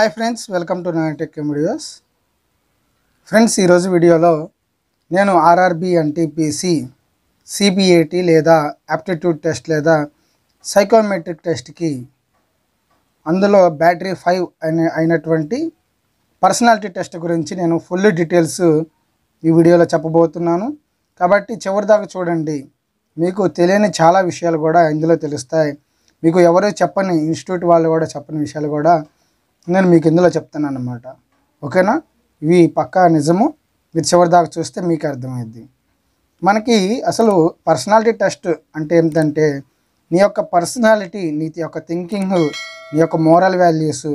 Hi friends welcome to tech videos friends ఈరోజు వీడియోలో నేను ఆర్ఆర్బి ఎన్టీపీసీ సిబిఐటి లేదా యాప్టిట్యూడ్ టెస్ట్ లేదా సైకోమెట్రిక్ టెస్ట్కి అందులో బ్యాటరీ ఫైవ్ అనే అయినటువంటి పర్సనాలిటీ టెస్ట్ గురించి నేను ఫుల్ డీటెయిల్స్ ఈ వీడియోలో చెప్పబోతున్నాను. కాబట్టి చివరిదాకా చూడండి. మీకు తెలియని చాలా విషయాలు కూడా ఇందులో తెలుస్తాయి. మీకు ఎవరు చెప్పని ఇన్స్టిట్యూట్ వాళ్ళు కూడా చెప్పని విషయాలు కూడా నేను మీకు ఇందులో చెప్తాను అన్నమాట ఓకేనా? ఇవి పక్కా నిజము? మీరు చివరి దాకా చూస్తే మీకు అర్థమైద్ది. మనకి అసలు పర్సనాలిటీ టెస్ట్ అంటే ఏంటంటే నీ యొక్క పర్సనాలిటీ నీ యొక్క థింకింగ్ నీ యొక్క మోరల్ వాల్యూస్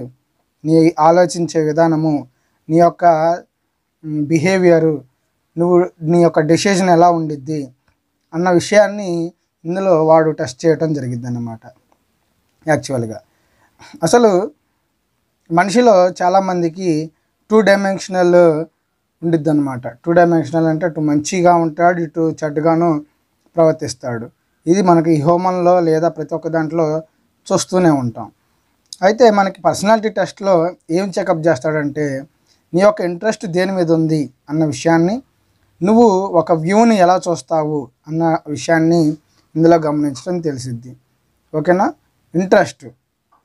నీ ఆలోచించే విధానము నీ యొక్క బిహేవియరు నువ్వు నీ యొక్క డెసిషన్ ఎలా ఉండిద్ది అన్న విషయాన్ని ఇందులో వాడు టెస్ట్ చేయటం జరిగిందన్నమాట యాక్చువల్గా. అసలు మనిషిలో చాలామందికి టూ డైమెన్షనల్ ఉండిద్ది అనమాట టూ డైమెన్షనల్ అంటే అటు మంచిగా ఉంటాడు ఇటు చెడ్డగాను ప్రవర్తిస్తాడు. ఇది మనకి హ్యూమన్లో హోమంలో లేదా ప్రతి ఒక్క దాంట్లో చూస్తూనే ఉంటాం. అయితే మనకి పర్సనాలిటీ టెస్ట్లో ఏం చెకప్ చేస్తాడంటే నీ యొక్క ఇంట్రెస్ట్ దేని మీద ఉంది అన్న విషయాన్ని నువ్వు ఒక వ్యూని ఎలా చూస్తావు అన్న విషయాన్ని ఇందులో గమనించడం తెలిసిద్ది. ఓకేనా? ఇంట్రెస్ట్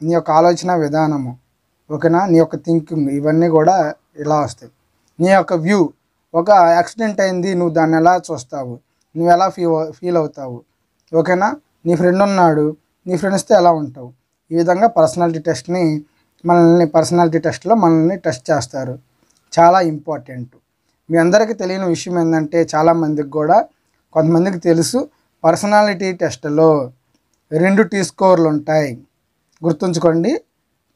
నీ యొక్క ఆలోచన విధానము. ఓకేనా? నీ యొక్క థింకింగ్ ఇవన్నీ కూడా ఇలా వస్తాయి. నీ యొక్క వ్యూ ఒక యాక్సిడెంట్ అయింది నువ్వు దాన్ని ఎలా చూస్తావు? నువ్వు ఎలా ఫీ ఫీల్ అవుతావు? ఓకేనా? నీ ఫ్రెండ్ ఉన్నాడు నీ ఫ్రెండ్స్తో ఎలా ఉంటావు? ఈ విధంగా పర్సనాలిటీ టెస్ట్ని మనల్ని పర్సనాలిటీ టెస్ట్లో మనల్ని టెస్ట్ చేస్తారు. చాలా ఇంపార్టెంట్ మీ అందరికీ తెలియని విషయం ఏంటంటే చాలామందికి కూడా కొంతమందికి తెలుసు పర్సనాలిటీ టెస్ట్లో రెండు టీ స్కోర్లు ఉంటాయి. గుర్తుంచుకోండి.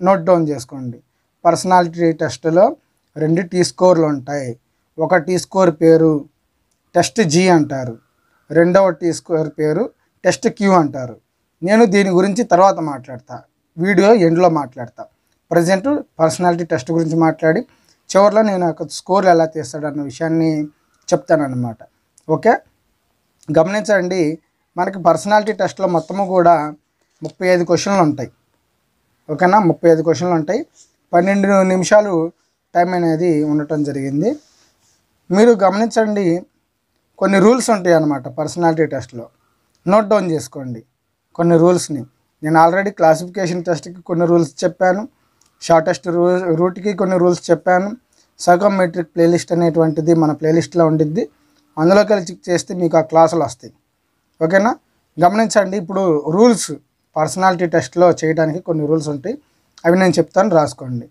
నోట్ డౌన్ చేసుకోండి. పర్సనాలిటీ టెస్ట్లో రెండు టీ స్కోర్లు ఉంటాయి. ఒక టీ స్కోర్ పేరు టెస్ట్ జీ అంటారు. రెండవ టీ స్కోర్ పేరు టెస్ట్ క్యూ అంటారు. నేను దీని గురించి తర్వాత మాట్లాడతా. వీడియో ఎండ్లో మాట్లాడతా. ప్రజెంట్ పర్సనాలిటీ టెస్ట్ గురించి మాట్లాడి చివరిలో నేను ఒక స్కోర్లు ఎలా తీస్తాడన్న విషయాన్ని చెప్తానన్నమాట. ఓకే? గమనించండి మనకి పర్సనాలిటీ టెస్ట్లో మొత్తము కూడా ముప్పై ఐదు క్వశ్చన్లు ఉంటాయి. ఓకేనా? ముప్పై ఐదు క్వశ్చన్లు ఉంటాయి. పన్నెండు నిమిషాలు టైం అనేది ఉండటం జరిగింది. మీరు గమనించండి కొన్ని రూల్స్ ఉంటాయి అన్నమాట పర్సనాలిటీ టెస్ట్లో. నోట్ డౌన్ చేసుకోండి కొన్ని రూల్స్ని. నేను ఆల్రెడీ క్లాసిఫికేషన్ టెస్ట్కి కొన్ని రూల్స్ చెప్పాను షార్టెస్ట్ రూ రూట్కి కొన్ని రూల్స్ చెప్పాను సైకోమెట్రిక్ ప్లేలిస్ట్ అనేటువంటిది మన ప్లేలిస్ట్లో ఉండిద్ది. అందులోకి వెళ్ళి చెక్ చేస్తే మీకు ఆ క్లాసులు వస్తాయి. ఓకేనా? గమనించండి ఇప్పుడు రూల్స్ పర్సనాలిటీ టెస్ట్లో చేయడానికి కొన్ని రూల్స్ ఉంటాయి. అవి నేను చెప్తాను రాసుకోండి.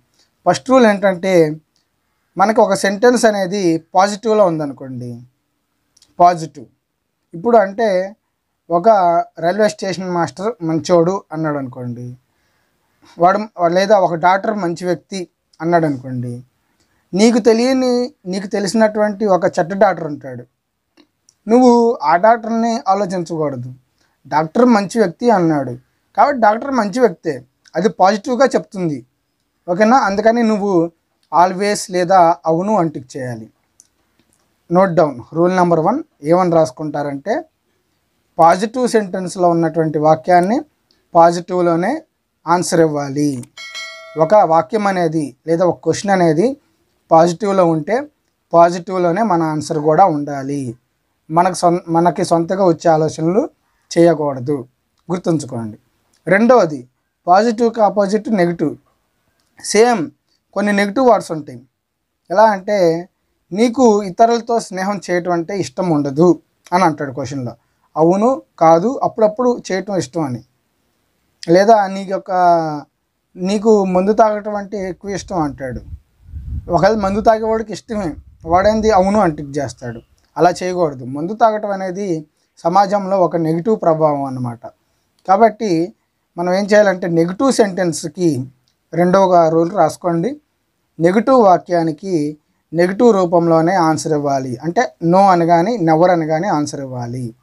ఫస్ట్ రూల్ ఏంటంటే మనకి ఒక సెంటెన్స్ అనేది పాజిటివ్లో ఉందనుకోండి. పాజిటివ్. ఇప్పుడు అంటే ఒక రైల్వే స్టేషన్ మాస్టర్ మంచోడు అన్నాడు అనుకోండి వాడు లేదా ఒక డాక్టర్ మంచి వ్యక్తి అన్నాడు అనుకోండి నీకు తెలియని నీకు తెలిసినటువంటి ఒక చెడ్డ డాక్టర్ ఉంటాడు. నువ్వు ఆ డాక్టర్ని ఆలోచించకూడదు. డాక్టర్ మంచి వ్యక్తి అన్నాడు. కాబట్టి డాక్టర్ మంచి వ్యక్తే. అది పాజిటివ్గా చెప్తుంది. ఓకేనా? అందుకని నువ్వు ఆల్వేస్ లేదా అవును అంటిక్ చేయాలి. Note down. Rule number one ఏమని రాసుకుంటారంటే పాజిటివ్ సెంటెన్స్లో ఉన్నటువంటి వాక్యాన్ని పాజిటివ్లోనే ఆన్సర్ ఇవ్వాలి. ఒక వాక్యం అనేది లేదా ఒక క్వశ్చన్ అనేది పాజిటివ్లో ఉంటే పాజిటివ్లోనే మన ఆన్సర్ కూడా ఉండాలి. మనకు సొం మనకి సొంతగా వచ్చే ఆలోచనలు చేయకూడదు. గుర్తుంచుకోండి. రెండవది పాజిటివ్కి ఆపోజిట్ నెగిటివ్. సేమ్ కొన్ని నెగిటివ్ వర్డ్స్ ఉంటాయి. ఎలా అంటే నీకు ఇతరులతో స్నేహం చేయటం అంటే ఇష్టం ఉండదు అని అంటాడు క్వశ్చన్లో. అవును కాదు అప్పుడప్పుడు చేయటం ఇష్టం అని. లేదా నీకు యొక్క నీకు మందు తాగటం అంటే ఎక్కువ ఇష్టం అంటాడు. ఒకవేళ మందు తాగేవాడికి ఇష్టమే వాడేంది? అవును అంటిక్ చేస్తాడు. అలా చేయకూడదు. మందు తాగటం అనేది సమాజంలో ఒక నెగిటివ్ ప్రభావం అన్నమాట. కాబట్టి మనం ఏం చేయాలంటే నెగిటివ్ సెంటెన్స్కి రెండవ రూల్ రాసుకోండి. నెగిటివ్ వాక్యానికి నెగిటివ్ రూపంలోనే ఆన్సర్ ఇవ్వాలి. అంటే నో అనగాని నెవర్ అని కానీ ఆన్సర్ ఇవ్వాలి.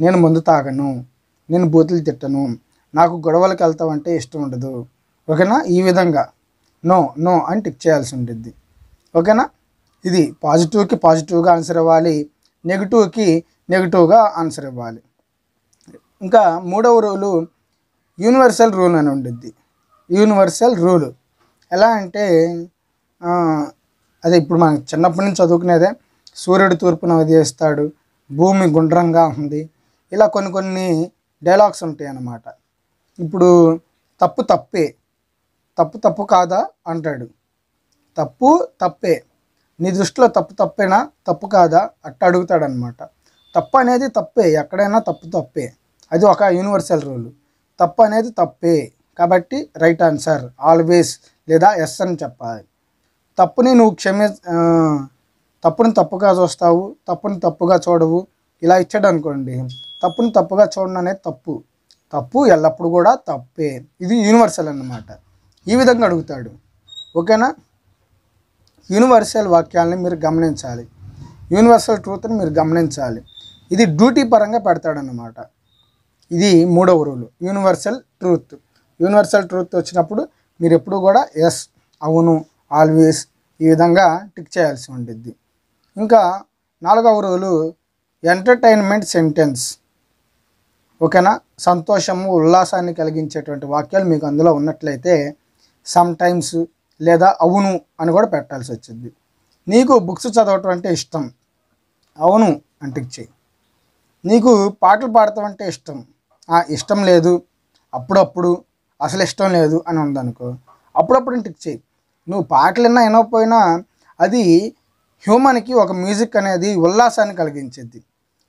నేను ముందు తాగను. నేను బూతులు తిట్టను. నాకు గొడవలకు వెళ్తామంటే ఇష్టం ఉండదు. ఓకేనా? ఈ విధంగా నో నో అని టిక్ చేయాల్సి ఉంటుంది ఓకేనా? ఇది పాజిటివ్కి పాజిటివ్గా ఆన్సర్ ఇవ్వాలి. నెగిటివ్కి నెగిటివ్గా ఆన్సర్ ఇవ్వాలి. ఇంకా మూడవ రూలు యూనివర్సల్ రూల్ అని ఉండిద్ది. Universal rule. ఎలా అంటే అదే ఇప్పుడు మనం చిన్నప్పటి నుంచి చదువుకునేదే సూర్యుడు తూర్పున ఉదయిస్తాడు భూమి గుండ్రంగా ఉంది. ఇలా కొన్ని కొన్ని డైలాగ్స్ ఉంటాయి అన్నమాట ఇప్పుడు తప్పు తప్పే. తప్పు తప్పు కాదా అంటాడు. తప్పు తప్పే. నీ దృష్టిలో తప్పు తప్పేనా? తప్పు కాదా? అట్ట అడుగుతాడనమాట తప్పు అనేది తప్పే. ఎక్కడైనా తప్పు తప్పే. అది ఒక యూనివర్సల్ రూల్. తప్పు అనేది తప్పే. కాబట్టి రైట్ ఆన్సర్. ఆల్వేస్ లేదా ఎస్ అని చెప్పాలి. తప్పుని నువ్వు క్షమి తప్పుని తప్పుగా చూస్తావు తప్పుని తప్పుగా చూడవు. ఇలా ఇచ్చాడు అనుకోండి తప్పుని తప్పుగా చూడడం అనేది తప్పు. తప్పు ఎల్లప్పుడూ కూడా తప్పే. ఇది యూనివర్సల్ అన్నమాట. ఈ విధంగా అడుగుతాడు. ఓకేనా? యూనివర్సల్ వాక్యాలని మీరు గమనించాలి. యూనివర్సల్ ట్రూత్ని మీరు గమనించాలి. ఇది డ్యూటీ పరంగా పెడతాడన్నమాట. ఇది మూడవ rule universal truth universal truth వచ్చినప్పుడు మీరు ఎప్పుడు కూడా ఎస్ అవును ఆల్వేస్ ఈ విధంగా టిక్ చేయాల్సి ఉంటుంది ఇంకా నాలుగవ రూలు ఎంటర్టైన్మెంట్ సెంటెన్స్ ఓకేనా? సంతోషము ఉల్లాసాన్ని కలిగించేటువంటి వాక్యాలు మీకు అందులో ఉన్నట్లయితే సమ్ టైమ్స్ లేదా అవును అని కూడా పెట్టాల్సి వచ్చింది. నీకు బుక్స్ చదవటం అంటే ఇష్టం. అవును అంటించేయి నీకు పాటలు పాడటం అంటే ఇష్టం. ఇష్టం లేదు అప్పుడప్పుడు అసలు ఇష్టం లేదు అని ఉందనుకో అప్పుడప్పుడు టిక్ చేయి. నువ్వు పాటలు విన్నా వినకపోయినా అది హ్యూమన్కి ఒక మ్యూజిక్ అనేది ఉల్లాసాన్ని కలిగించేది.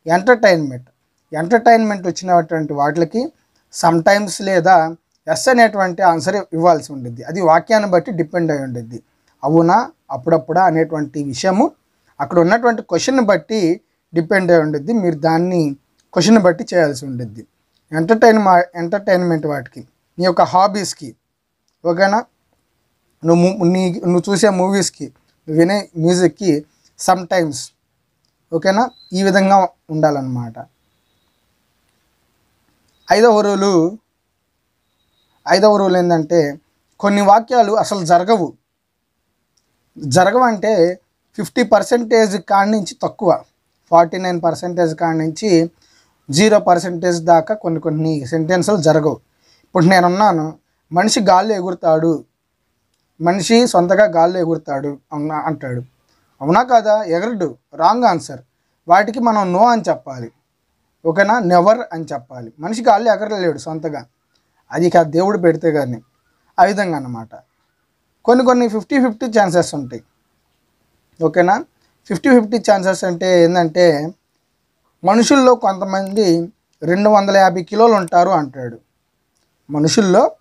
ఎంటర్టైన్మెంట్. ఎంటర్టైన్మెంట్ వచ్చినటువంటి వాటికి సమ్టైమ్స్ లేదా ఎస్ అనేటువంటి ఆన్సర్ ఇవ్వాల్సి ఉంటుంది అది వాక్యాన్ని బట్టి డిపెండ్ అయి ఉండిద్ది. అవునా అప్పుడప్పుడా అనేటువంటి విషయము అక్కడ ఉన్నటువంటి క్వశ్చన్ బట్టి డిపెండ్ అయి ఉంటుంది మీరు దాన్ని క్వశ్చన్ బట్టి చేయాల్సి ఉంటుంది ఎంటర్టైన్ ఎంటర్టైన్మెంట్ వాటికి. నీ యొక్క హాబీస్కి. ఓకేనా? నువ్వు నీ నువ్వు చూసే మూవీస్కి వినే మ్యూజిక్కి సమ్ టైమ్స్. ఓకేనా? ఈ విధంగా ఉండాలన్నమాట. ఐదవ రూలు ఐదవ రూల్ ఏంటంటే కొన్ని వాక్యాలు అసలు జరగవు. జరగవంటే ఫిఫ్టీ పర్సెంటేజ్ కాడి నుంచి తక్కువ. ఫార్టీ నైన్ పర్సెంటేజ్ కాడి నుంచి జీరో పర్సెంటేజ్ దాకా కొన్ని కొన్ని సెంటెన్సులు జరగవు. ఇప్పుడు నేనున్నాను మనిషి గాల్లో ఎగురుతాడు మనిషి సొంతగా గాల్లో ఎగురుతాడు అవునా అంటాడు. అవునా కాదా? ఎగరడు. Wrong answer. వాటికి మనం నో అని చెప్పాలి. ఓకేనా? నెవర్ అని చెప్పాలి. మనిషి గాల్లో ఎగరలేడు సొంతగా. అది ఇక దేవుడు పెడితే కానీ ఆ విధంగా అన్నమాట. కొన్ని కొన్ని ఫిఫ్టీ ఫిఫ్టీ ఛాన్సెస్ ఉంటాయి. ఓకేనా? ఫిఫ్టీ ఫిఫ్టీ ఛాన్సెస్ అంటే ఏంటంటే మనుషుల్లో కొంతమంది రెండు వందల యాభై కిలోలు ఉంటారు అంటాడు. మనుషుల్లో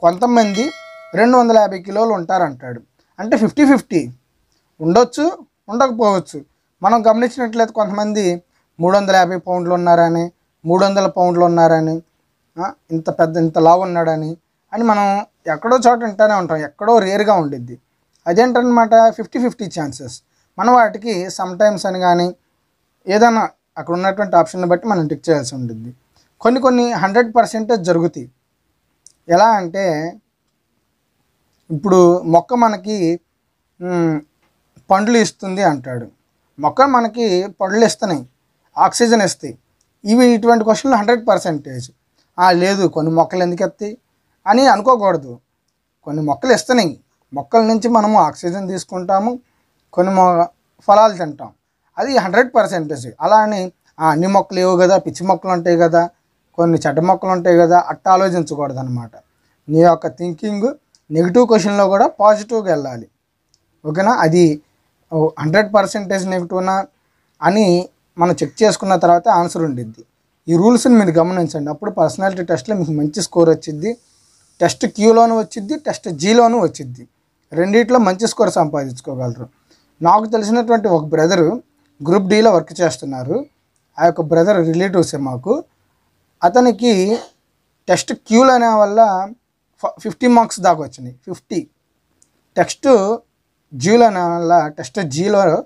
కొంతమంది రెండు వందల యాభై కిలోలు ఉంటారు అంటాడు. అంటే ఫిఫ్టీ ఫిఫ్టీ. ఉండొచ్చు ఉండకపోవచ్చు. మనం గమనించినట్లయితే కొంతమంది మూడు వందల యాభై పౌండ్లు ఉన్నారని మూడు వందల పౌండ్లు ఉన్నారని ఇంత పెద్ద ఇంత లావు ఉన్నాడని అని మనం ఎక్కడో చోట వింటానే ఉంటాం. ఎక్కడో రేర్గా ఉండిద్ది. అదేంటనమాట ఫిఫ్టీ ఫిఫ్టీ ఛాన్సెస్. మనం వాటికి సమ్టైమ్స్ అని కానీ ఏదైనా అక్కడ ఉన్నటువంటి ఆప్షన్ని బట్టి మనం టిక్ చేయాల్సి ఉంటుంది కొన్ని కొన్ని హండ్రెడ్ పర్సెంటేజ్ జరుగుతాయి. ఎలా అంటే ఇప్పుడు మొక్క మనకి పండ్లు ఇస్తుంది అంటాడు. మొక్క మనకి పండ్లు ఇస్తున్నాయి ఆక్సిజన్ ఇస్తాయి. ఇవి ఇటువంటి క్వశ్చన్లు హండ్రెడ్ పర్సెంటేజ్. లేదు కొన్ని మొక్కలు ఎందుకు ఎత్తాయి అని అనుకోకూడదు. కొన్ని మొక్కలు ఇస్తున్నాయి. మొక్కల నుంచి మనము ఆక్సిజన్ తీసుకుంటాము. కొన్ని మొ ఫలాలు తింటాం. అది హండ్రెడ్ పర్సెంటేజ్ అలా అని అన్ని మొక్కలు ఏవో కదా పిచ్చి మొక్కలు ఉంటాయి కదా కొన్ని చెడ్డ మొక్కలు ఉంటాయి కదా అట్ట ఆలోచించకూడదు అనమాట నీ యొక్క థింకింగ్ నెగిటివ్ క్వశ్చన్లో కూడా పాజిటివ్గా వెళ్ళాలి. ఓకేనా? అది హండ్రెడ్ పర్సెంటేజ్ నెగిటివ్నా అని మనం చెక్ చేసుకున్న తర్వాత ఆన్సర్ ఉండిద్ది. ఈ రూల్స్ని మీరు గమనించండి. అప్పుడు పర్సనాలిటీ టెస్ట్లో మీకు మంచి స్కోర్ వచ్చింది టెస్ట్ క్యూలోనూ వచ్చిద్ది టెస్ట్ జీలోనూ వచ్చిద్ది. రెండిట్లో మంచి స్కోర్ సంపాదించుకోగలరు. నాకు తెలిసినటువంటి ఒక బ్రదరు గ్రూప్ డీలో వర్క్ చేస్తున్నారు. ఆ యొక్క బ్రదర్ రిలేటివ్సే మాకు. అతనికి టెస్ట్ క్యూలు అనే వల్ల ఫిఫ్టీ మార్క్స్ దాకా వచ్చినాయి. ఫిఫ్టీ. టెక్స్ట్ జీలో అనే వల్ల టెస్ట్ జీలో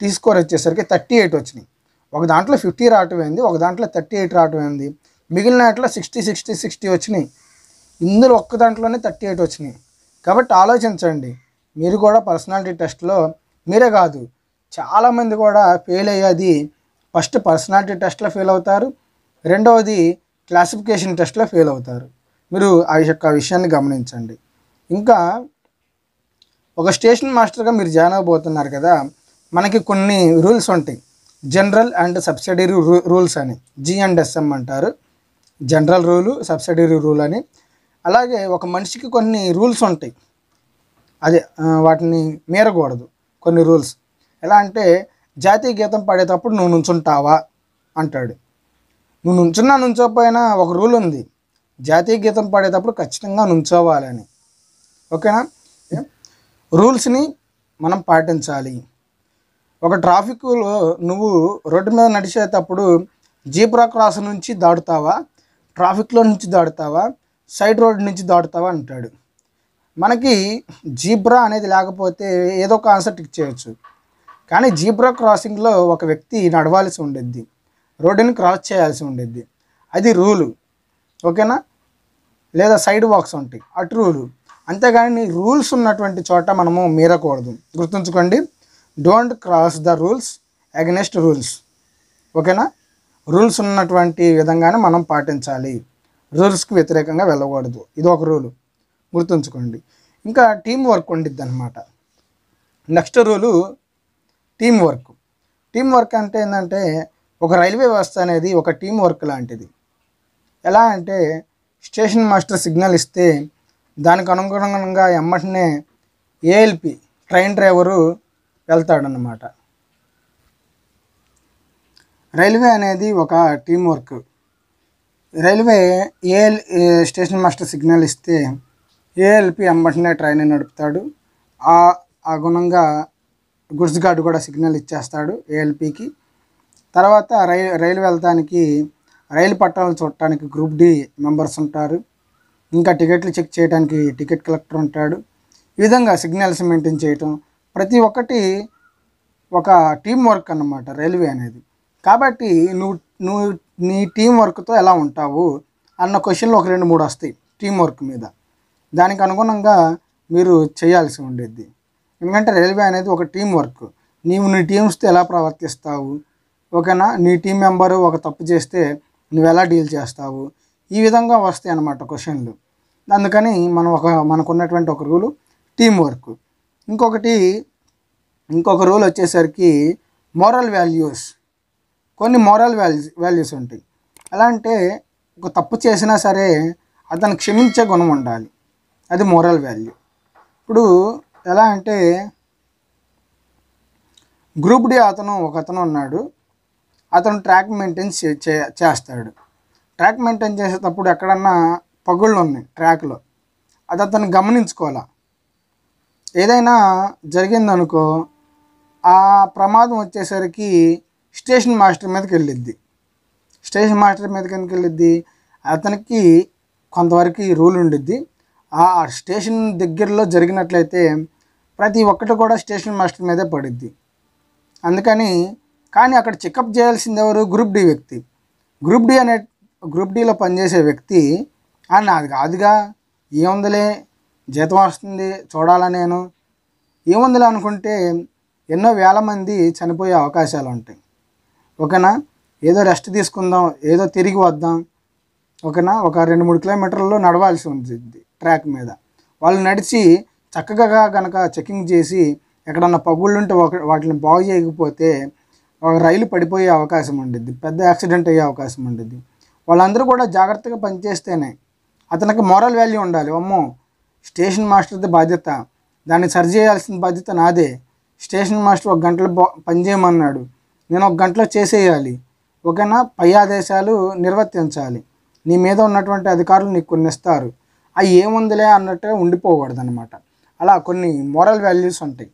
టీ స్కోర్ వచ్చేసరికి థర్టీ ఎయిట్ వచ్చినాయి. ఒక దాంట్లో ఫిఫ్టీ రావటం అయింది ఒక దాంట్లో థర్టీ ఎయిట్ రావటం అయింది మిగిలిన వాటిలో సిక్స్టీ సిక్స్టీ సిక్స్టీ వచ్చినాయి. ఇందులో ఒక్క దాంట్లోనే థర్టీ ఎయిట్ వచ్చినాయి. కాబట్టి ఆలోచించండి. మీరు కూడా పర్సనాలిటీ టెస్ట్లో మీరే కాదు. చాలామంది కూడా ఫెయిల్ అయ్యేది ఫస్ట్ పర్సనాలిటీ టెస్ట్లో ఫెయిల్ అవుతారు. రెండవది క్లాసిఫికేషన్ టెస్ట్లో ఫెయిల్ అవుతారు. మీరు ఆ యొక్క విషయాన్ని గమనించండి. ఇంకా ఒక స్టేషన్ మాస్టర్గా మీరు జాయిన్ అవ్వబోతున్నారు కదా మనకి కొన్ని రూల్స్ ఉంటాయి. జనరల్ అండ్ సబ్సిడరీ రూల్స్ అని జి అండ్ ఎస్ఎం అంటారు. జనరల్ రూలు సబ్సిడరీ రూల్ అని. అలాగే ఒక మనిషికి కొన్ని రూల్స్ ఉంటాయి. అదే వాటిని మీరకూడదు. కొన్ని రూల్స్ ఎలా అంటే జాతీయ గీతం పాడేటప్పుడు నువ్వు నుంచుంటావా? అంటాడు. నువ్వు నుంచున్నా నుంచోపోయినా ఒక రూల్ ఉంది. జాతీయ గీతం పాడేటప్పుడు ఖచ్చితంగా నుంచోవాలని. ఓకేనా? రూల్స్ని మనం పాటించాలి. ఒక ట్రాఫిక్లో నువ్వు రోడ్డు మీద నడిచేటప్పుడు జీబ్రా క్రాస్ నుంచి దాటుతావా? ట్రాఫిక్లో నుంచి దాటుతావా? సైడ్ రోడ్ నుంచి దాటుతావా? అంటాడు. మనకి జీబ్రా అనేది లేకపోతే ఏదో ఒక ఆన్సర్ టిక్ చేయొచ్చు. కానీ జీబ్రా క్రాసింగ్లో ఒక వ్యక్తి నడవాల్సి ఉండేది రోడ్డుని క్రాస్ చేయాల్సి ఉండేది అది రూలు. ఓకేనా? లేదా సైడ్ వాక్స్ ఉంటాయి. అటు రూలు. అంతేగాని రూల్స్ ఉన్నటువంటి చోట మనము మీరకూడదు. గుర్తుంచుకోండి. Don't cross the rules against rules. ఓకేనా? రూల్స్ ఉన్నటువంటి విధంగానే మనం పాటించాలి. రూల్స్కి వ్యతిరేకంగా వెళ్ళకూడదు. ఇది ఒక రూలు. గుర్తుంచుకోండి. ఇంకా టీం వర్క్ ఉండిద్ది అనమాట next rule team work. Team work అంటే ఏంటంటే ఒక రైల్వే వ్యవస్థ అనేది ఒక టీం వర్క్ లాంటిది. ఎలా అంటే స్టేషన్ మాస్టర్ సిగ్నల్ ఇస్తే దానికి అనుగుణంగా ఎమ్మటనే ఏఎల్పి ట్రైన్ డ్రైవరు వెళ్తాడన్నమాట. రైల్వే అనేది ఒక team work. Railway AL station master signal ఇస్తే ఏఎల్పి ఎమ్మటనే ట్రైన్ నడుపుతాడు. ఆ ఆ గుణంగా గుడ్స్ గార్డ్ కూడా సిగ్నల్ ఇచ్చేస్తాడు ఏఎల్పికి. తర్వాత రై రైలు వెళ్తానికి రైలు పట్టాలను చూడటానికి గ్రూప్ డి మెంబర్స్ ఉంటారు. ఇంకా టికెట్లు చెక్ చేయడానికి టికెట్ కలెక్టర్ ఉంటాడు. ఈ విధంగా సిగ్నల్స్ మెయింటైన్ చేయటం ప్రతి ఒక్కటి ఒక టీం వర్క్ అన్నమాట రైల్వే అనేది. కాబట్టి నువ్వు నువ్వు నీ టీం వర్క్తో ఎలా ఉంటావు అన్న క్వశ్చన్లు ఒక రెండు మూడు వస్తాయి టీం వర్క్ మీద. దానికి అనుగుణంగా మీరు చేయాల్సి ఉండేది. ఎందుకంటే రైల్వే అనేది ఒక టీం వర్క్. నీవు నీ టీమ్స్తో ఎలా ప్రవర్తిస్తావు? ఓకేనా? నీ టీం మెంబరు ఒక తప్పు చేస్తే నువ్వు ఎలా డీల్ చేస్తావు? ఈ విధంగా వస్తాయి అన్నమాట క్వశ్చన్లు. అందుకని మనం ఒక మనకున్నటువంటి ఒక రూలు టీం వర్క్. ఇంకొకటి ఇంకొక రూల్ వచ్చేసరికి మోరల్ వాల్యూస్. కొన్ని మోరల్ వాల్యూస్ వాల్యూస్ ఉంటాయి. ఎలా అంటే ఒక తప్పు చేసినా సరే అతను క్షమించే గుణం ఉండాలి. అది మోరల్ వాల్యూ. ఇప్పుడు ఎలా అంటే గ్రూప్ డి అతను ఒక అతను ఉన్నాడు. అతను ట్రాక్ మెయింటైన్ చే చే- చేస్తాడు. ట్రాక్ మెయింటైన్ చేసేటప్పుడు ఎక్కడన్నా పగుళ్ళు ఉన్నాయి ట్రాక్లో. అది అతను గమనించుకోవాలా. ఏదైనా జరిగిందనుకో ఆ ప్రమాదం వచ్చేసరికి స్టేషన్ మాస్టర్ మీదకి వెళ్ళిద్ది. స్టేషన్ మాస్టర్ మీదకి ఎందుకు వెళ్ళిద్ది? అతనికి కొంతవరకు రూల్ ఉండిద్ది. ఆ స్టేషన్ దగ్గరలో జరిగినట్లయితే ప్రతి ఒక్కటి కూడా స్టేషన్ మాస్టర్ మీదే పడిద్ది. అందుకని కానీ అక్కడ చెకప్ చేయాల్సింది ఎవరు? గ్రూప్ డి వ్యక్తి. గ్రూప్ డి అనే గ్రూప్ డిలో పనిచేసే వ్యక్తి "ఆ, నాది కాదుగా. ఏముందిలే? జీతం వస్తుంది. చూడాలా నేను. ఏముందిలే అనుకుంటే ఎన్నో వేల మంది చనిపోయే అవకాశాలు ఉంటాయి. ఓకేనా? ఏదో రెస్ట్ తీసుకుందాం. ఏదో తిరిగి వద్దాం. ఓకేనా? ఒక రెండు మూడు కిలోమీటర్లు నడవాల్సి ఉంటుంది ట్రాక్ మీద. వాళ్ళు నడిచి చక్కగా కనుక చెకింగ్ చేసి ఎక్కడన్నా పగుళ్ళు ఉంటే ఒక వాటిని బాగు చేయకపోతే ఒక రైలు పడిపోయే అవకాశం ఉండిద్ది. పెద్ద యాక్సిడెంట్ అయ్యే అవకాశం ఉండిద్ది. వాళ్ళందరూ కూడా జాగ్రత్తగా పనిచేస్తేనే అతనికి మోరల్ వాల్యూ ఉండాలి. అమ్మో స్టేషన్ మాస్టర్ది బాధ్యత. దాన్ని సరి చేయాల్సిన బాధ్యత నాదే. స్టేషన్ మాస్టర్ ఒక గంటలో బా- పని చేయమన్నాడు. నేను ఒక గంటలో చేసేయాలి. ఓకేనా? పై ఆదేశాలు నిర్వర్తించాలి. నీ మీద ఉన్నటువంటి అధికారులు నీకు కొన్ని ఇస్తారు అవి ఏముందిలే అన్నట్టుగా ఉండిపోకూడదు అనమాట అలా కొన్ని మోరల్ వాల్యూస్ ఉంటాయి.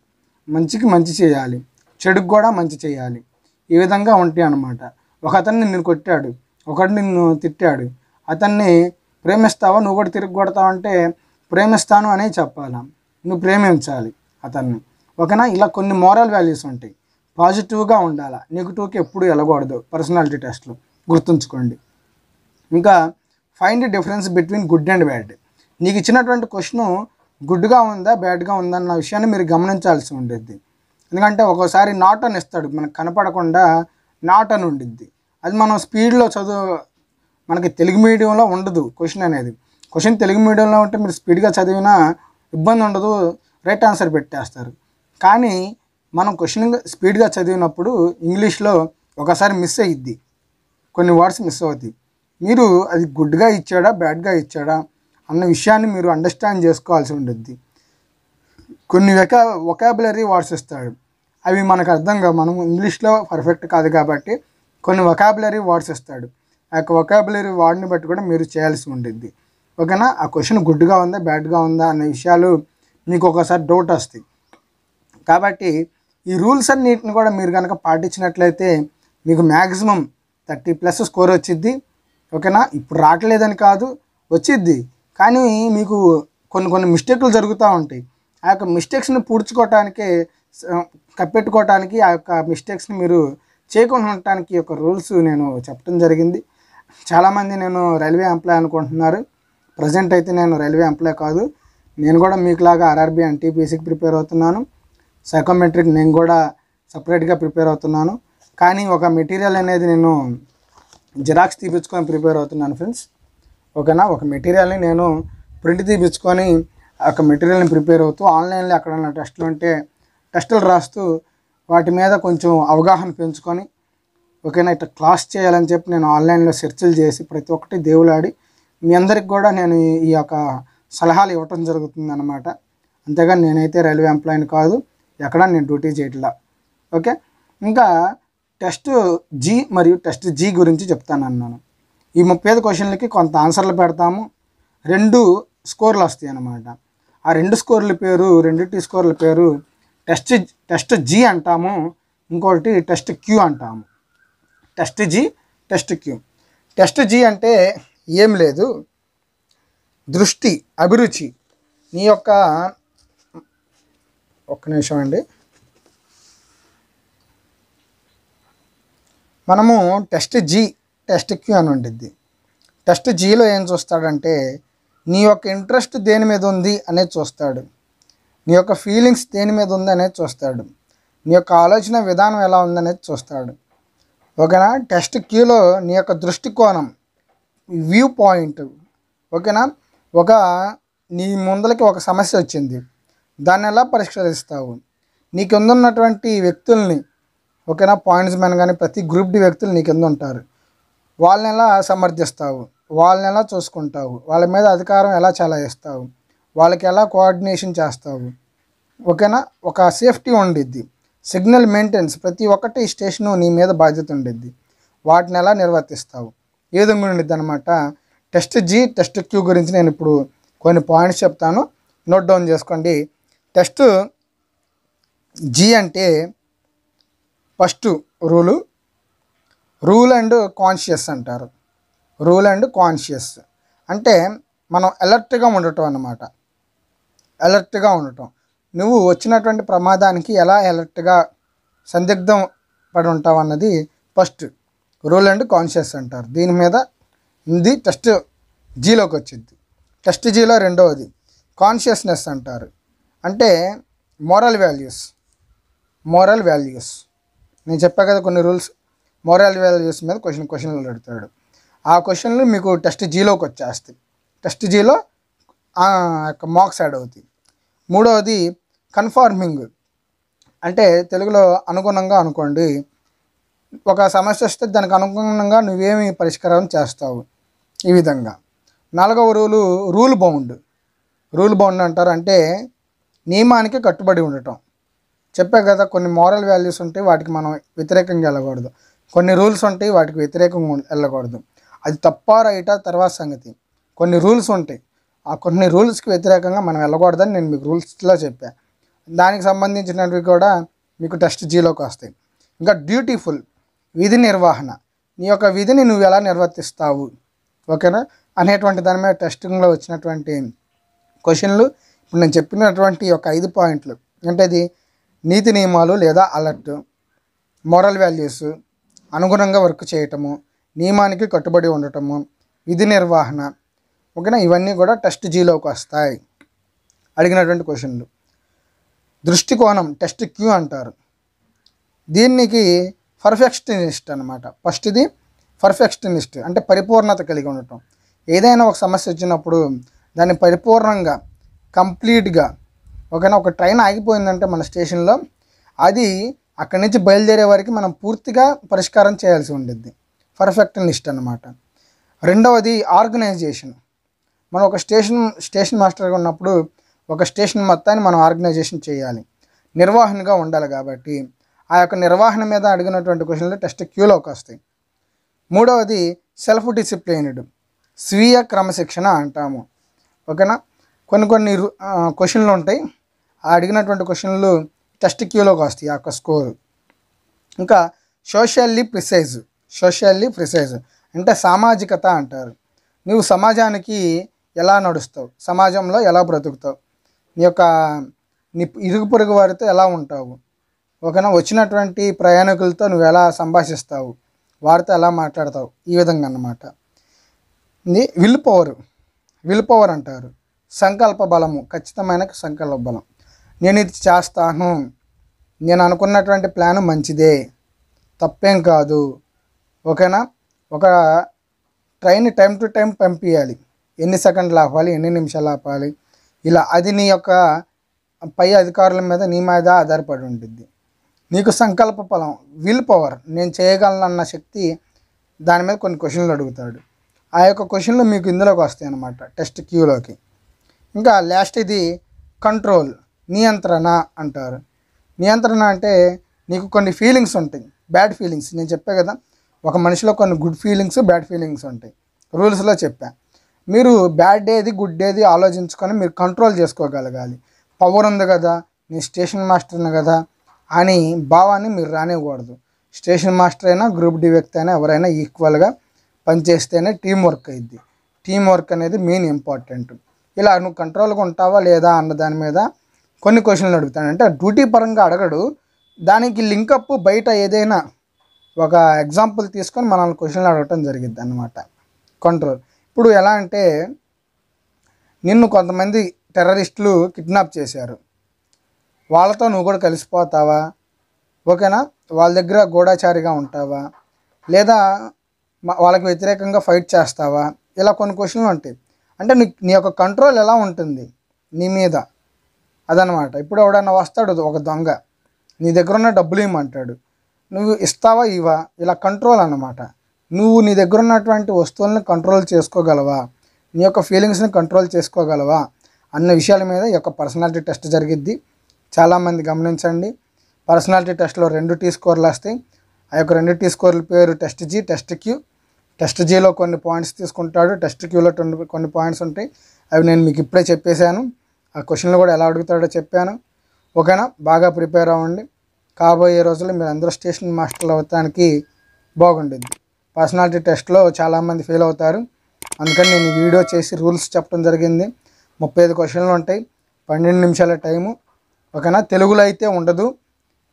మంచికి మంచి చేయాలి. చెడుకు కూడా మంచి చేయాలి. ఈ విధంగా ఉంటాయి అనమాట ఒక అతన్ని నిన్ను కొట్టాడు ఒకటి నిన్ను తిట్టాడు అతన్ని ప్రేమిస్తావా? నువ్వు కూడా తిరిగి కొడతావు అంటే ప్రేమిస్తాను అనే చెప్పాలా? నువ్వు ప్రేమించాలి అతన్ని. ఓకేనా? ఇలా కొన్ని మోరల్ వాల్యూస్ ఉంటాయి. పాజిటివ్గా ఉండాలా? నెగిటివ్కి ఎప్పుడు వెళ్ళకూడదు. పర్సనాలిటీ టెస్ట్లో గుర్తుంచుకోండి. ఇంకా find difference between good and bad నీకు ఇచ్చినటువంటి క్వశ్చను గుడ్గా ఉందా బ్యాడ్గా ఉందా అన్న విషయాన్ని మీరు గమనించాల్సి ఉండేది ఎందుకంటే ఒక్కోసారి నాట్ అని ఇస్తాడు మనకు కనపడకుండా నాట్ అని ఉండిద్ది. అది మనం స్పీడ్లో చదువు మనకి తెలుగు మీడియంలో ఉండదు క్వశ్చన్ అనేది. క్వశ్చన్ తెలుగు మీడియంలో ఉంటే మీరు స్పీడ్గా చదివినా ఇబ్బంది ఉండదు రైట్ ఆన్సర్ పెట్టేస్తారు. కానీ మనం క్వశ్చన్ స్పీడ్గా చదివినప్పుడు ఇంగ్లీష్లో ఒకసారి మిస్ అయ్యిద్ది కొన్ని వర్డ్స్ మిస్ అవుతాయి. మీరు అది గుడ్గా ఇచ్చాడా బ్యాడ్గా ఇచ్చాడా? అన్న విషయాన్ని మీరు అండర్స్టాండ్ చేసుకోవాల్సి ఉంటుంది కొన్ని వెకా వొకాబులరీ వర్డ్స్ ఇస్తాడు. అవి మనకు అర్థం మనం ఇంగ్లీష్లో పర్ఫెక్ట్ కాదు కాబట్టి కొన్ని వొకాబులరీ వర్డ్స్ ఇస్తాడు. ఆ యొక్క వొకాబులరీ వర్డ్ని బట్టి కూడా మీరు చేయాల్సి ఉంటుంది ఓకేనా? ఆ క్వశ్చన్ గుడ్గా ఉందా బ్యాడ్గా ఉందా అనే విషయాలు మీకు ఒకసారి డౌట్ వస్తాయి. కాబట్టి ఈ రూల్స్ అన్నిటిని కూడా మీరు కనుక పాటించినట్లయితే మీకు మ్యాక్సిమం థర్టీ ప్లస్ స్కోర్ వచ్చిద్ది. ఓకేనా? ఇప్పుడు రావట్లేదని కాదు వచ్చిద్ది. కానీ మీకు కొన్ని కొన్ని మిస్టేక్లు జరుగుతూ ఉంటాయి. ఆ యొక్క మిస్టేక్స్ని పూడ్చుకోవటానికి స- కప్పెట్టుకోవటానికి ఆ యొక్క మిస్టేక్స్ని మీరు చేయకుండా ఉండటానికి ఒక యొక్క రూల్స్ నేను చెప్పడం జరిగింది. చాలామంది నేను రైల్వే ఎంప్లాయ్ అనుకుంటున్నారు. ప్రజెంట్ అయితే నేను రైల్వే ఎంప్లాయ్ కాదు. నేను కూడా మీకులాగా ఆర్ఆర్బీ ఎన్టీపీసీకి ప్రిపేర్ అవుతున్నాను. సైకోమెట్రిక్ నేను కూడా సపరేట్గా ప్రిపేర్ అవుతున్నాను. కానీ ఒక మెటీరియల్ అనేది నేను జిరాక్స్ తీపించుకొని ప్రిపేర్ అవుతున్నాను ఫ్రెండ్స్. ఓకేనా? ఒక మెటీరియల్ని నేను ప్రింట్ తీపించుకొని ఆ యొక్క మెటీరియల్ని ప్రిపేర్ అవుతూ ఆన్లైన్లో ఎక్కడైనా టెస్టులు ఉంటే టెస్టులు రాస్తూ వాటి మీద కొంచెం అవగాహన పెంచుకొని ఓకేనా ఇట్లా క్లాస్ చేయాలని చెప్పి నేను ఆన్లైన్లో సెర్చ్లు చేసి ప్రతి ఒక్కటి దేవులాడి మీ అందరికి కూడా నేను ఈ- ఈ యొక్క సలహాలు ఇవ్వటం జరుగుతుంది అనమాట అంతేగాని నేనైతే రైల్వే ఎంప్లాయీని కాదు ఎక్కడ నేను డ్యూటీ చేయట్లా. ఓకే? ఇంకా టెస్ట్ జీ మరియు టెస్ట్ జీ గురించి చెప్తాను అన్నాను ఈ ముప్పై ఐదు క్వశ్చన్లకి కొంత ఆన్సర్లు పెడతాము. రెండు స్కోర్లు వస్తాయి అన్నమాట. ఆ రెండు స్కోర్ల పేరు రెండింటి స్కోర్ల పేరు టెస్ట్ టెస్ట్ జీ అంటాము. ఇంకోటి టెస్ట్ క్యూ అంటాము. Test G test Q. Test G అంటే ఏం లేదు. దృష్టి అభిరుచి. నీ యొక్క ఒక్క నిమిషం అండి. మనము టెస్ట్ జీ టెస్ట్ క్యూ అని ఉండిద్ది. టెస్ట్ జీలో ఏం చూస్తాడంటే నీ యొక్క ఇంట్రెస్ట్ దేని మీద ఉంది అనేది చూస్తాడు. నీ యొక్క ఫీలింగ్స్ దేని మీద ఉంది అనేది చూస్తాడు. నీ యొక్క ఆలోచన విధానం ఎలా ఉందనేది చూస్తాడు. ఓకేనా? టెస్ట్ క్యూలో నీ యొక్క దృష్టికోణం వ్యూ పాయింట్ ఓకేనా? ఒక నీ ముందలకి ఒక సమస్య వచ్చింది. దాన్ని ఎలా పరిష్కరిస్తావు? నీ కింద ఉన్నటువంటి వ్యక్తుల్ని ఓకేనా? పాయింట్స్ మ్యాన్ కానీ ప్రతి గ్రూప్ డి వ్యక్తులు నీ కింద ఉంటారు. వాళ్ళని ఎలా సమర్థిస్తావు? వాళ్ళని ఎలా చూసుకుంటావు? వాళ్ళ మీద అధికారం ఎలా చెలాయిస్తావు? వాళ్ళకి ఎలా కోఆర్డినేషన్ చేస్తావు? ఓకేనా? ఒక సేఫ్టీ ఉండిద్ది. సిగ్నల్ మెయింటెనెన్స్ ప్రతి ఒక్కటి స్టేషను నీ మీద బాధ్యత ఉండిద్ది. వాటిని ఎలా నిర్వర్తిస్తావు? ఏ విధంగా ఉండిద్ది అనమాట టెస్ట్ జీ టెస్ట్ క్యూ గురించి నేను ఇప్పుడు కొన్ని పాయింట్స్ చెప్తాను. నోట్ డౌన్ చేసుకోండి. టెస్ట్ జీ అంటే first rule rule and conscious అంటారు. Rule and conscious. అంటే మనం అలర్ట్గా ఉండటం అన్నమాట. అలర్ట్గా ఉండటం. నువ్వు వచ్చినటువంటి ప్రమాదానికి ఎలా అలర్ట్గా సందిగ్ధం పడి ఉంటావు అన్నది ఫస్ట్ రూల్ అండ్ కాన్షియస్ అంటారు. దీని మీద ఇది టెస్ట్ జీలోకి వచ్చింది. టెస్ట్ జీలో రెండవది కాన్షియస్నెస్ అంటారు. అంటే మోరల్ వాల్యూస్. Moral values. నేను చెప్పా కదా కొన్ని రూల్స్. మోరల్ వాల్యూస్ మీద క్వశ్చన్ క్వశ్చన్లు అడుగుతాడు. ఆ క్వశ్చన్లు మీకు టెస్ట్ జీలోకి వచ్చేస్తాయి. టెస్ట్ జీలో యొక్క మార్క్స్ యాడ్ అవుతాయి. మూడవది కన్ఫార్మింగ్. అంటే తెలుగులో అనుగుణంగా అనుకోండి. ఒక సమస్య వస్తే దానికి అనుగుణంగా నువ్వేమి పరిష్కారం చేస్తావు? ఈ విధంగా. నాలుగవ rule rule bound. Rule bound అంటారు అంటే నియమానికి కట్టుబడి ఉండటం. చెప్పా కదా కొన్ని మోరల్ వాల్యూస్ ఉంటాయి వాటికి మనం వ్యతిరేకంగా వెళ్ళకూడదు. కొన్ని రూల్స్ ఉంటాయి వాటికి వ్యతిరేకంగా వెళ్ళకూడదు. అది తప్ప రైటా తర్వాత సంగతి. కొన్ని రూల్స్ ఉంటాయి. ఆ కొన్ని రూల్స్కి వ్యతిరేకంగా మనం వెళ్ళకూడదని నేను మీకు రూల్స్లో చెప్పాను దానికి సంబంధించినవి కూడా మీకు టెస్ట్ జీలోకి వస్తాయి. ఇంకా డ్యూటీఫుల్ విధి నిర్వహణ. నీ యొక్క విధిని నువ్వు ఎలా నిర్వర్తిస్తావు? ఓకేనా? అనేటువంటి దాని మీద టెస్టింగ్లో వచ్చినటువంటి క్వశ్చన్లు ఇప్పుడు నేను చెప్పినటువంటి ఒక ఐదు పాయింట్లు. అంటే అది నీతి నియమాలు లేదా అలర్ట్ మోరల్ వాల్యూస్ అనుగుణంగా వర్క్ చేయటము నియమానికి కట్టుబడి ఉండటము విధి నిర్వహణ. ఓకేనా? ఇవన్నీ కూడా టెస్ట్ జీలోకి వస్తాయి. అడిగినటువంటి క్వశ్చన్లు. దృష్టికోణం టెస్ట్ క్యూ అంటారు. దీనికి పర్ఫెక్షనిస్ట్ అనమాట ఫస్ట్ ఇది పర్ఫెక్షనిస్ట్ అంటే పరిపూర్ణత కలిగి ఉండటం. ఏదైనా ఒక సమస్య వచ్చినప్పుడు దాన్ని పరిపూర్ణంగా కంప్లీట్గా ఓకేనా? ఒక ట్రైన్ ఆగిపోయిందంటే మన స్టేషన్లో అది అక్కడి నుంచి బయలుదేరే వారికి మనం పూర్తిగా పరిష్కారం చేయాల్సి ఉండిద్ది. పర్ఫెక్ట్ లిస్ట్ అన్నమాట. రెండవది ఆర్గనైజేషన్. మనం ఒక స్టేషన్ స్టేషన్ మాస్టర్గా ఉన్నప్పుడు ఒక స్టేషన్ మొత్తాన్ని మనం ఆర్గనైజేషన్ చేయాలి. నిర్వహణగా ఉండాలి కాబట్టి ఆ యొక్క నిర్వహణ మీద అడిగినటువంటి క్వశ్చన్లు టెస్ట్ క్యూలోకి వస్తాయి. మూడవది సెల్ఫ్ డిసిప్లైన్డ్ స్వీయ క్రమశిక్షణ అంటాము. ఓకేనా? కొన్ని కొన్ని క్వశ్చన్లు ఉంటాయి. ఆ అడిగినటువంటి క్వశ్చన్లు టెస్ట్ క్యూలోకి వస్తాయి ఆ యొక్క స్కోరు. ఇంకా సోషల్లీ ప్రిసైజ్ సోషల్లీ ప్రిసైజ్ అంటే సామాజికత అంటారు. నువ్వు సమాజానికి ఎలా నడుస్తావు? సమాజంలో ఎలా బ్రతుకుతావు? నీ యొక్క నీ ఇరుగు పొరుగు వారితో ఎలా ఉంటావు? ఓకేనా వచ్చినటువంటి ప్రయాణికులతో నువ్వు ఎలా సంభాషిస్తావు? వారితో ఎలా మాట్లాడతావు? ఈ విధంగా అన్నమాట. విల్ పవర్ విల్ పవర్ అంటారు. సంకల్ప బలము ఖచ్చితమైన సంకల్ప బలం. నేను ఇది చేస్తాను. నేను అనుకున్నటువంటి ప్లాన్ మంచిదే. తప్పేం కాదు. ఓకేనా? ఒక ట్రైన్ టైం టు టైం పంపించాలి ఎన్ని సెకండ్లు ఆపాలి? ఎన్ని నిమిషాలు ఆపాలి? ఇలా అది నీ యొక్క పై అధికారుల మీద నీ మీద ఆధారపడి ఉంటుంది నీకు సంకల్ప బలం విల్ పవర్ నేను చేయగలనన్న శక్తి దాని మీద కొన్ని క్వశ్చన్లు అడుగుతాడు. ఆ యొక్క క్వశ్చన్లు మీకు ఇందులోకి వస్తాయి అన్నమాట టెస్ట్ క్యూలోకి. ఇంకా లాస్ట్ ఇది కంట్రోల్. నియంత్రణ అంటారు. నియంత్రణ అంటే నీకు కొన్ని ఫీలింగ్స్ ఉంటాయి. బ్యాడ్ ఫీలింగ్స్ నేను చెప్పా కదా ఒక మనిషిలో కొన్ని గుడ్ ఫీలింగ్స్ బ్యాడ్ ఫీలింగ్స్ ఉంటాయి. రూల్స్లో చెప్పా. మీరు బ్యాడ్ డేది గుడ్ డేది ఆలోచించుకొని మీరు కంట్రోల్ చేసుకోగలగాలి. పవర్ ఉంది కదా నేను స్టేషన్ మాస్టర్ని కదా అని భావాన్ని మీరు రానివ్వకూడదు. స్టేషన్ మాస్టర్ అయినా గ్రూప్ డి వ్యక్తి అయినా ఎవరైనా ఈక్వల్గా పనిచేస్తేనే టీం వర్క్ అయింది టీం వర్క్ అనేది మెయిన్ ఇంపార్టెంట్ ఇలా నువ్వు కంట్రోల్గా ఉంటావా లేదా అన్న దాని మీద కొన్ని క్వశ్చన్లు అడుగుతాను. అంటే డ్యూటీ పరంగా అడగడు. దానికి లింకప్ బయట ఏదైనా ఒక ఎగ్జాంపుల్ తీసుకొని మనల్ని క్వశ్చన్లు అడగటం జరిగిద్ది అనమాట కంట్రోల్ ఇప్పుడు ఎలా అంటే నిన్ను కొంతమంది టెర్రరిస్టులు కిడ్నాప్ చేశారు. వాళ్ళతో నువ్వు కూడా కలిసిపోతావా? ఓకేనా? వాళ్ళ దగ్గర గూఢాచారిగా ఉంటావా? లేదా వాళ్ళకి వ్యతిరేకంగా ఫైట్ చేస్తావా? ఇలా కొన్ని క్వశ్చన్లు ఉంటాయి. అంటే నీ నీ యొక్క కంట్రోల్ ఎలా ఉంటుంది? నీ మీద. అదనమాట. ఇప్పుడు ఎవడన్నా వస్తాడు ఒక దొంగ నీ దగ్గర ఉన్న డబ్బులు ఇవ్వమంటాడు నువ్వు ఇస్తావా ఇవా ఇలా కంట్రోల్ అన్నమాట. నువ్వు నీ దగ్గర ఉన్నటువంటి వస్తువులను కంట్రోల్ చేసుకోగలవా? నీ యొక్క ఫీలింగ్స్ని కంట్రోల్ చేసుకోగలవా? అన్న విషయాల మీద ఈ యొక్క పర్సనాలిటీ టెస్ట్ జరిగిద్ది. చాలామంది గమనించండి. పర్సనాలిటీ టెస్ట్లో రెండు టీ స్కోర్లు వస్తాయి. ఆ యొక్క రెండు టీ స్కోర్ల పేరు test G test Q test జీలో కొన్ని పాయింట్స్ తీసుకుంటాడు టెస్ట్ క్యూలో కొన్ని కొన్ని పాయింట్స్ ఉంటాయి. అవి నేను మీకు ఇప్పుడే చెప్పేశాను. ఆ క్వశ్చన్లు కూడా ఎలా అడుగుతాడో చెప్పాను. ఓకేనా? బాగా ప్రిపేర్ అవ్వండి. కాబోయే రోజుల్లో మీరు అందరూ స్టేషన్ మాస్టర్లు అవటానికి బాగుంటుంది పర్సనాలిటీ టెస్ట్లో చాలామంది ఫెయిల్ అవుతారు. అందుకని నేను వీడియో చేసి రూల్స్ చెప్పడం జరిగింది. ముప్పై ఐదు క్వశ్చన్లు ఉంటాయి. పన్నెండు నిమిషాల టైము. ఓకేనా? తెలుగులో అయితే ఉండదు.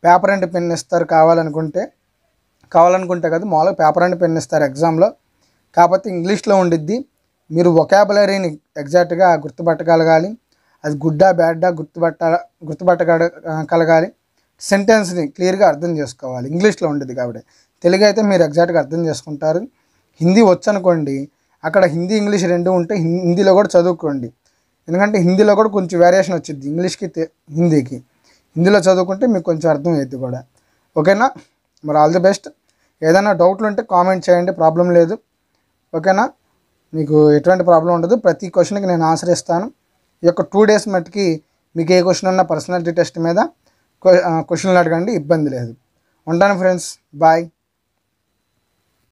పేపర్ అండ్ పెన్ ఇస్తారు కావాలనుకుంటే. కావాలనుకుంటే కదా మామూలుగా పేపర్ అండ్ పెన్ ఇస్తారు ఎగ్జామ్లో. కాకపోతే ఇంగ్లీష్లో ఉండిద్ది. మీరు ఒకాబులరీని ఎగ్జాక్ట్గా గుర్తుపట్టగలగాలి. అది గుడ్డా బ్యాడ్డా గుర్తుపట్ట గుర్తుపట్టగడ కలగాలి. సెంటెన్స్ని క్లియర్గా అర్థం చేసుకోవాలి. ఇంగ్లీష్లో ఉండేది కాబట్టి. తెలుగు అయితే మీరు ఎగ్జాక్ట్గా అర్థం చేసుకుంటారు. హిందీ వచ్చనుకోండి. అక్కడ హిందీ ఇంగ్లీష్ రెండు ఉంటే హిందీలో కూడా చదువుకోండి. ఎందుకంటే హిందీలో కూడా కొంచెం వేరియేషన్ వచ్చింది ఇంగ్లీష్కి హిందీకి. హిందీలో చదువుకుంటే మీకు కొంచెం అర్థం అవుతుంది కూడా. ఓకేనా? మరి ఆల్ ది బెస్ట్. ఏదైనా డౌట్లు ఉంటే కామెంట్ చేయండి. ప్రాబ్లం లేదు. ఓకేనా? మీకు ఎటువంటి ప్రాబ్లం ఉండదు. ప్రతి క్వశ్చన్కి నేను ఆన్సర్ ఇస్తాను. ఈ యొక్క టూ డేస్ మట్టుకి మీకు ఏ క్వశ్చన్ ఉన్నా పర్సనాలిటీ టెస్ట్ మీద క్వశ్చన్లు అడగండి ఇబ్బంది లేదు. ఉంటాను ఫ్రెండ్స్ బాయ్